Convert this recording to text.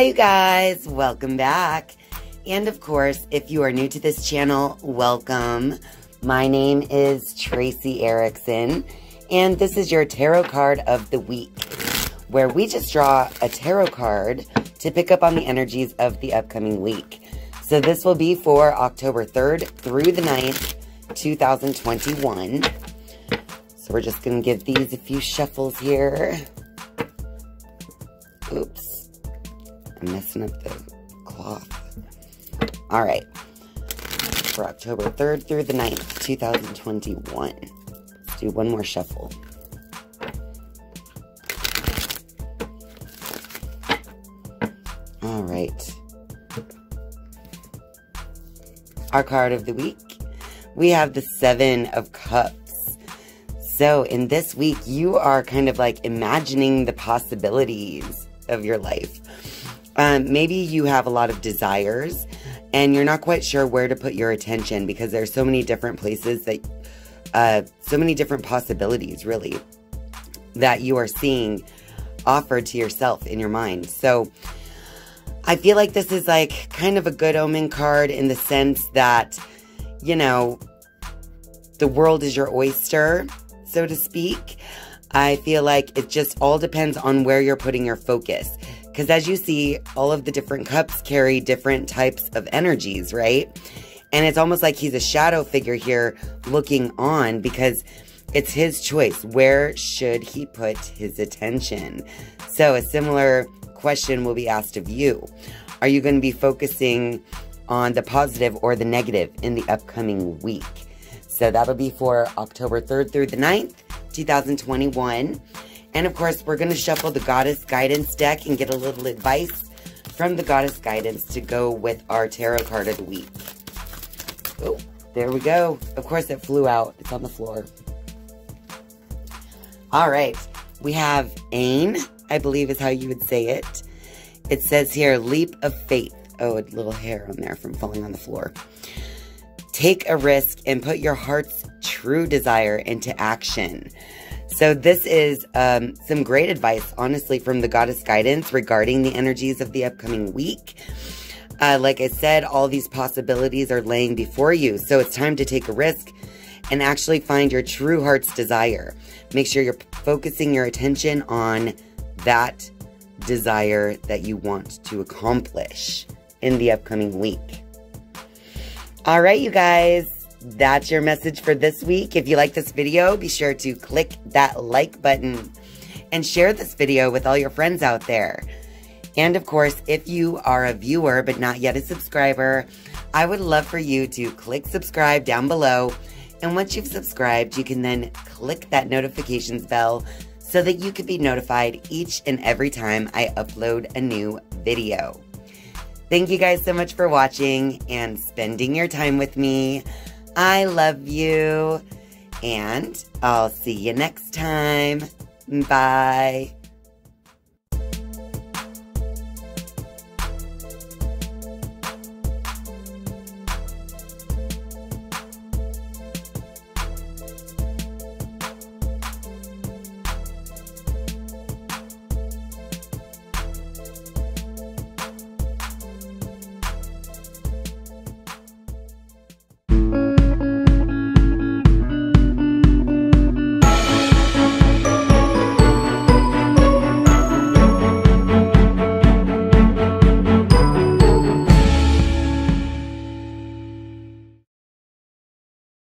Hi, you guys. Welcome back. And of course, if you are new to this channel, welcome. My name is Tracey Erickson, and this is your tarot card of the week, where we just draw a tarot card to pick up on the energies of the upcoming week. So this will be for October 3rd through the 9th, 2021. So we're just going to give these a few shuffles here. Oops. I'm messing up the cloth. All right. For October 3rd through the 9th, 2021. Let's do one more shuffle. All right. Our card of the week, we have the Seven of Cups. So in this week, you are kind of like imagining the possibilities of your life. Um, maybe you have a lot of desires and you're not quite sure where to put your attention because there's so many different places that, uh, so many different possibilities really that you are seeing offered to yourself in your mind. So I feel like this is like kind of a good omen card in the sense that, you know, the world is your oyster, so to speak. I feel like it just all depends on where you're putting your focus. Because as you see, all of the different cups carry different types of energies, right? And it's almost like he's a shadow figure here looking on because it's his choice. Where should he put his attention? So a similar question will be asked of you. Are you going to be focusing on the positive or the negative in the upcoming week? So that'll be for October 3rd through the 9th, 2021. And of course, we're going to shuffle the Goddess Guidance deck and get a little advice from the Goddess Guidance to go with our tarot card of the week. Oh, there we go. Of course, it flew out. It's on the floor. All right. We have Aine, I believe is how you would say it. It says here, leap of faith. Oh, a little hair on there from falling on the floor. Take a risk and put your heart's true desire into action. So this is um, some great advice, honestly, from the Goddess Guidance regarding the energies of the upcoming week. Uh, like I said, all these possibilities are laying before you. So it's time to take a risk and actually find your true heart's desire. Make sure you're focusing your attention on that desire that you want to accomplish in the upcoming week. All right, you guys that's your message for this week. If you like this video, be sure to click that like button and share this video with all your friends out there. And of course, if you are a viewer but not yet a subscriber, I would love for you to click subscribe down below. And once you've subscribed, you can then click that notifications bell so that you can be notified each and every time I upload a new video. Thank you guys so much for watching and spending your time with me. I love you. And I'll see you next time. Bye.